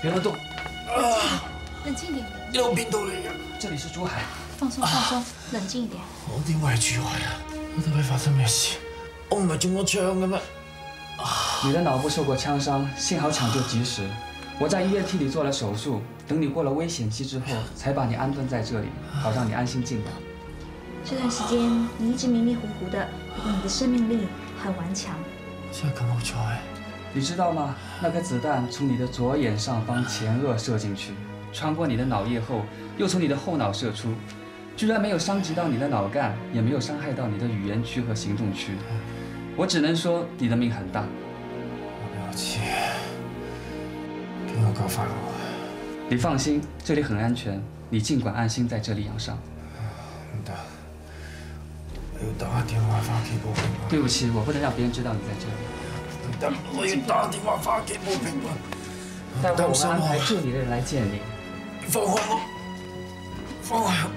别乱动。冷静一点。你到边度嚟嘅？这里是珠海。放松放松，冷静一点。我點會係珠海啊？我到底發生咩事？我唔係中咗槍嘅咩？你的脑部受过枪伤，幸好抢救及时。我在医院替你做了手术，等你过了危险期之后，才把你安顿在这里，好让你安心进来。这段时间你一直迷迷糊糊的，不过你的生命力很顽强。真係咁好彩。你知道吗？那颗子弹从你的左眼上方前额射进去，穿过你的脑叶后，又从你的后脑射出，居然没有伤及到你的脑干，也没有伤害到你的语言区和行动区。我只能说你的命很大。我俾我知，邊個救翻我？你放心，这里很安全，你尽管安心在这里养伤。唔得，我要打電話翻屋企報平安。对不起，我不能让别人知道你在这里。我要打電話翻屋企報平安。待会我会安排这里的人来见你。放開我！放開我！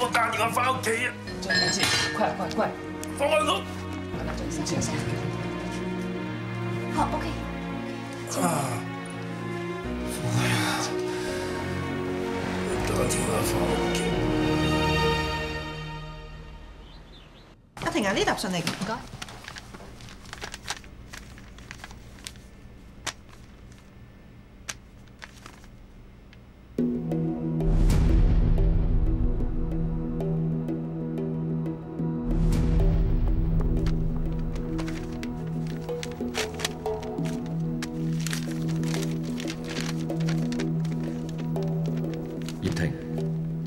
我打電話翻屋企啊！这里见，快快快！放開我！好，OK。啊！放開啊！我打電話翻屋企。阿婷啊，呢沓信嚟，唔該。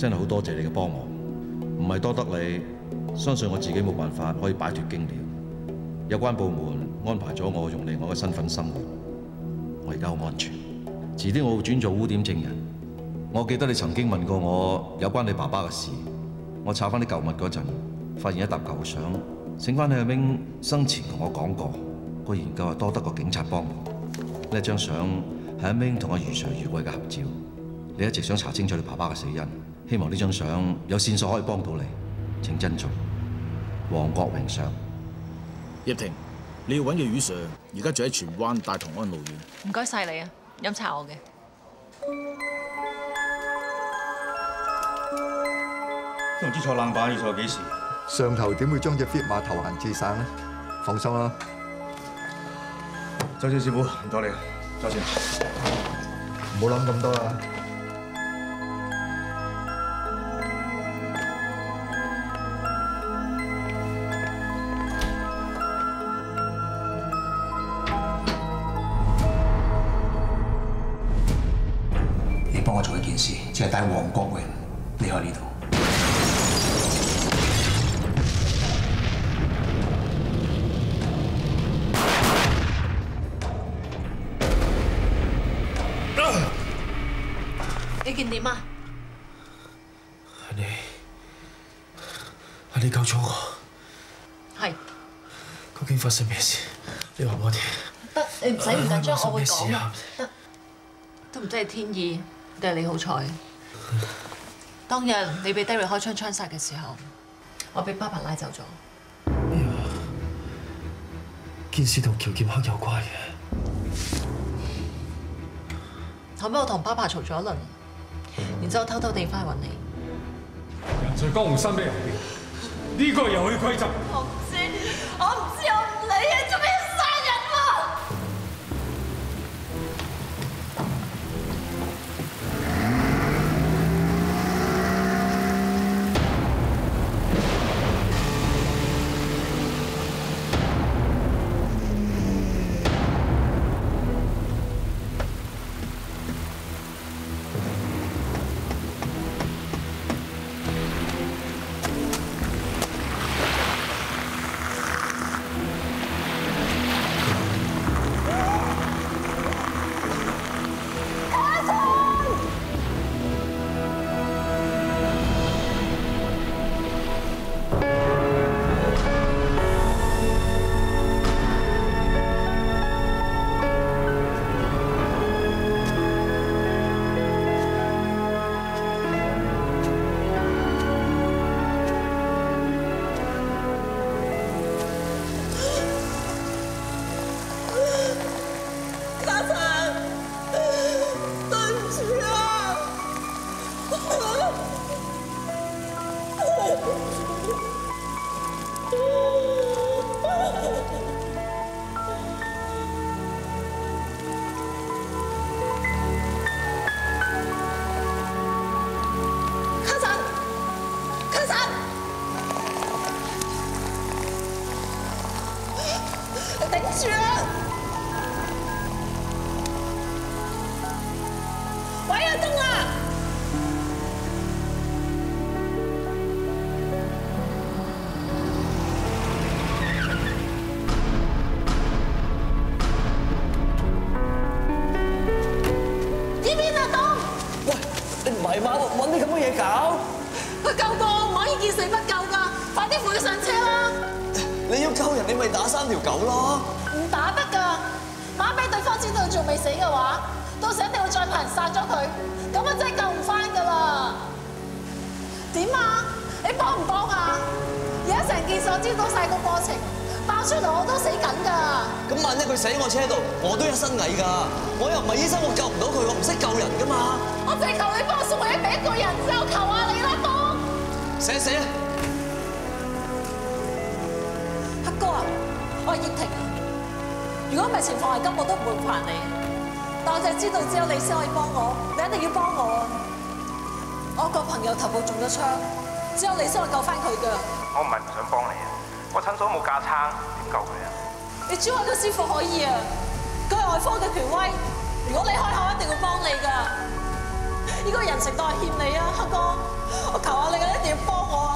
真係好多謝你嘅幫忙，唔係多得你，相信我自己冇辦法可以擺脫經典。有關部門安排咗我用另外嘅身份生活，我而家好安全。遲啲我會轉做污點證人。我記得你曾經問過我有關你爸爸嘅事，我查翻啲舊物嗰陣，發現一沓舊相，請翻你阿明生前同我講過，個研究係多得個警察幫忙。呢張相係阿明同阿余 Sir 余貴嘅合照。你一直想查清楚你爸爸嘅死因，希望呢張相有線索可以幫到你。請珍重，黃國榮相。葉婷，你要揾嘅余 Sir 而家住喺荃灣大同安路院。唔該晒你啊，飲茶我嘅。都唔知坐冷板要坐幾時。上頭點會將只 fit 馬頭閒置散呢？放心啦，周謝師傅，唔該你，再見。唔好諗咁多啦。件事，就係帶黃國榮離開呢度。你見點啊？係你，係你救咗我。係究竟發生咩事？你話我聽。得，你唔使唔緊張，我會講發生咩事啊嘅。得，都唔知係天意定係你好彩。當日你俾 Derry 開槍槍殺嘅時候，我俾爸爸拉走咗。件事同乔劍克有關嘅。後尾我同爸爸嘈咗一輪，然之後偷偷地翻去揾你。人在江湖身不由己，呢個係遊戲規則。頂住啊！喂阿東啊！呢邊啊東！喂，你唔係嘛？揾啲咁嘅嘢搞？佢救過我，唔可以見死不救㗎！快啲扶佢上車啦！救人，你咪打三條狗咯。唔打得㗎，萬一俾對方知道仲未死嘅話，到時一定會再派人殺咗佢，咁啊真係救唔翻㗎啦！點啊？你幫唔幫啊？而家成件事我知道晒個過程，爆出嚟我都死緊㗎。咁萬一佢死我車度，我都有身蟻㗎。我又唔係醫生，我救唔到佢，我唔識救人㗎嘛。我淨係求你幫我送佢一俾一個人，就求下你啦，東。寫寫我係葉婷啊。如果唔係情況係咁，我都唔會煩你。但我就係知道只有你先可以幫我，你一定要幫我啊！我個朋友頭部中咗槍，只有你先可以救翻佢㗎。我唔係唔想幫你啊，我診所冇架撐，點救佢啊？你珠海個師傅可以啊，佢係外科嘅權威。如果你開口，一定會幫你㗎。呢個人情都係欠你啊，黑哥，我求下你啊，一定要幫我啊！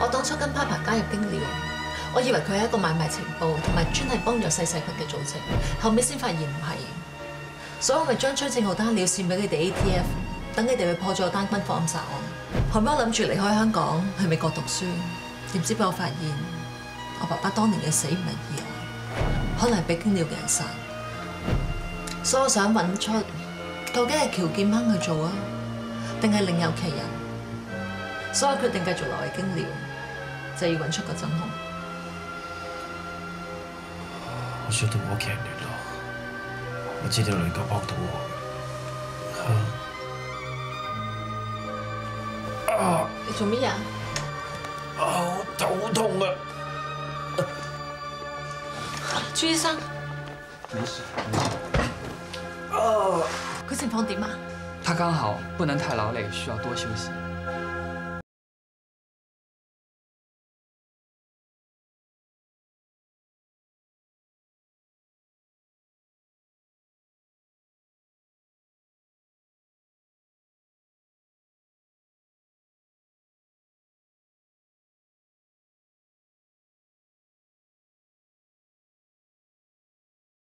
我當初跟 Papa 加入經療，我以為佢係一個買賣情報同埋專係幫弱勢細菌嘅組織，後尾先發現唔係，所以我咪將崔正浩單料線俾你哋 ATF，等你哋去破咗單軍火暗殺案。後尾我諗住離開香港去美國讀書，點知俾我發現我爸爸當年嘅死唔係意外，可能係俾經療嘅人殺。所以我想揾出究竟係喬劍亨去做啊，定係另有其人？所以我決定繼續留喺經療，就要揾出個真兇。我想同我屋企人聯絡，我知道你能夠幫到我。啊！你做咩啊？啊！我頭好痛啊！朱醫生，没事没事。啊！佢情況點啊？他剛好不能太勞累，需要多休息。